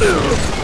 Ugh.